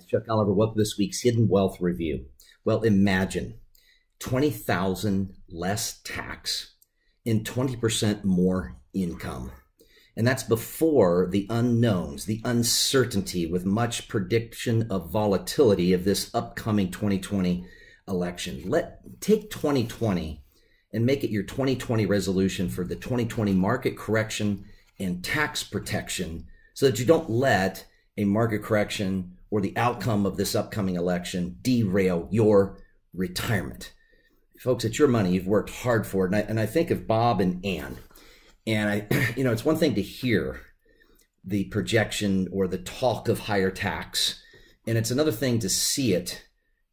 It's Chuck Oliver. Welcome to this week's Hidden Wealth Review. Well, imagine 20,000 less tax and 20% more income. And that's before the unknowns, the uncertainty with much prediction of volatility of this upcoming 2020 election. Let take 2020 and make it your 2020 resolution for the 2020 market correction and tax protection so that you don't let a market correction or the outcome of this upcoming election derail your retirement. Folks, it's your money. You've worked hard for it. And I, and I think of Bob and Ann. And I, you know, it's one thing to hear the projection or the talk of higher tax, and it's another thing to see it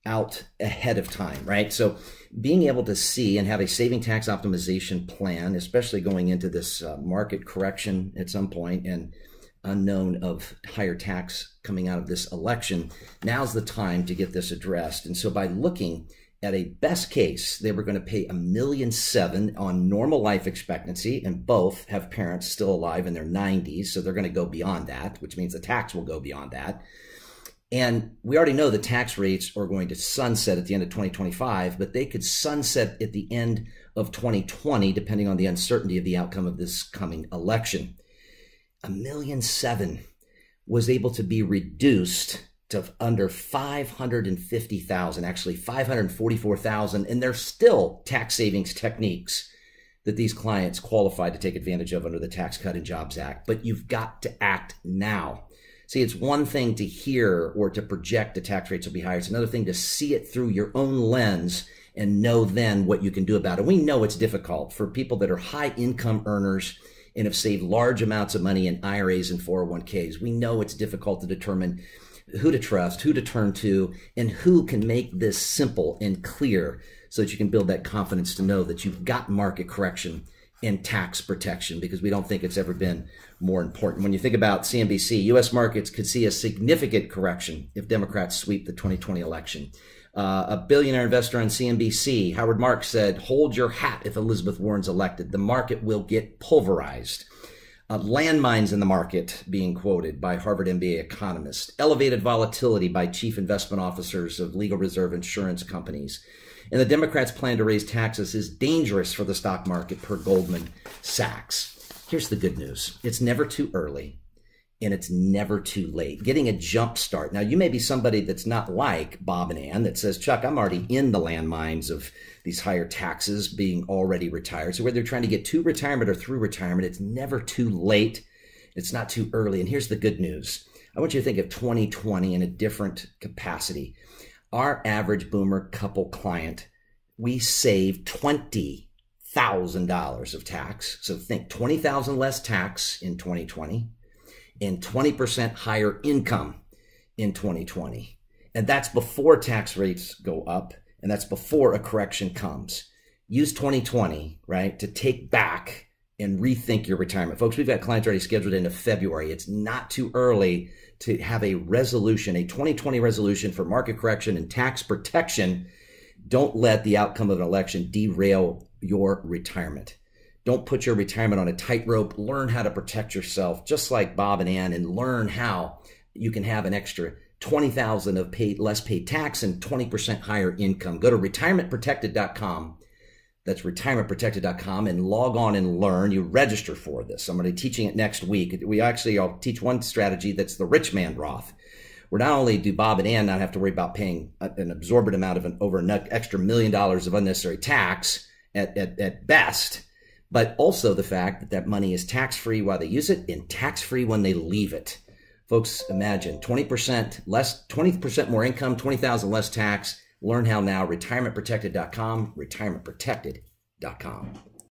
out ahead of time, right? So being able to see and have a saving tax optimization plan, especially going into this uh, market correction at some point and unknown of higher tax coming out of this election, now's the time to get this addressed. And so by looking at a best case, they were going to pay a million seven on normal life expectancy, and both have parents still alive in their 90s. So they're going to go beyond that, which means the tax will go beyond that. And we already know the tax rates are going to sunset at the end of 2025, but they could sunset at the end of 2020, depending on the uncertainty of the outcome of this coming election a million seven was able to be reduced to under 550,000, actually 544,000. And there's still tax savings techniques that these clients qualify to take advantage of under the Tax Cut and Jobs Act. But you've got to act now. See, it's one thing to hear or to project the tax rates will be higher. It's another thing to see it through your own lens and know then what you can do about it. We know it's difficult for people that are high income earners and have saved large amounts of money in IRAs and 401ks. We know it's difficult to determine who to trust, who to turn to, and who can make this simple and clear so that you can build that confidence to know that you've got market correction and tax protection because we don't think it's ever been more important. When you think about CNBC, US markets could see a significant correction if Democrats sweep the 2020 election. Uh, a billionaire investor on CNBC, Howard Marks, said, Hold your hat if Elizabeth Warren's elected. The market will get pulverized. Uh, landmines in the market being quoted by Harvard MBA economist. Elevated volatility by chief investment officers of legal reserve insurance companies. And the Democrats' plan to raise taxes is dangerous for the stock market, per Goldman Sachs. Here's the good news it's never too early and it's never too late. Getting a jump start. Now, you may be somebody that's not like Bob and Ann that says, Chuck, I'm already in the landmines of these higher taxes being already retired. So, whether you're trying to get to retirement or through retirement, it's never too late. It's not too early. And here's the good news I want you to think of 2020 in a different capacity. Our average boomer couple client, we save $20,000 of tax. So, think 20,000 less tax in 2020 and 20% higher income in 2020. And that's before tax rates go up, and that's before a correction comes. Use 2020, right, to take back and rethink your retirement. Folks, we've got clients already scheduled into February. It's not too early to have a resolution, a 2020 resolution for market correction and tax protection. Don't let the outcome of an election derail your retirement. Don't put your retirement on a tightrope. Learn how to protect yourself, just like Bob and Ann, and learn how you can have an extra 20,000 of paid less paid tax and 20% higher income. Go to retirementprotected.com. That's retirementprotected.com and log on and learn. You register for this. I'm going to be teaching it next week. We actually, I'll teach one strategy that's the rich man Roth. Where not only do Bob and Ann not have to worry about paying an absorbent amount of an over an extra million dollars of unnecessary tax at, at, at best, but also the fact that that money is tax free while they use it and tax free when they leave it. Folks, imagine 20% less, 20% more income, 20,000 less tax. Learn how now, retirementprotected.com, retirementprotected.com.